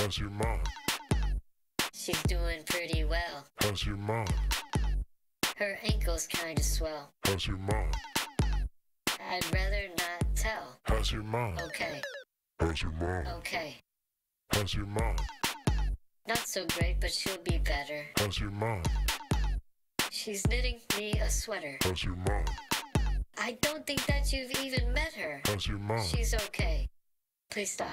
How's your mom? She's doing pretty well. How's your mom? Her ankles kinda swell. How's your mom? I'd rather not tell. How's your mom? Okay, How's your mom? okay. How's your mom? Not so great, but she'll be better. How's your mom? She's knitting me a sweater. How's your mom? I don't think that you've even met her. How's your mom? She's okay. Please stop.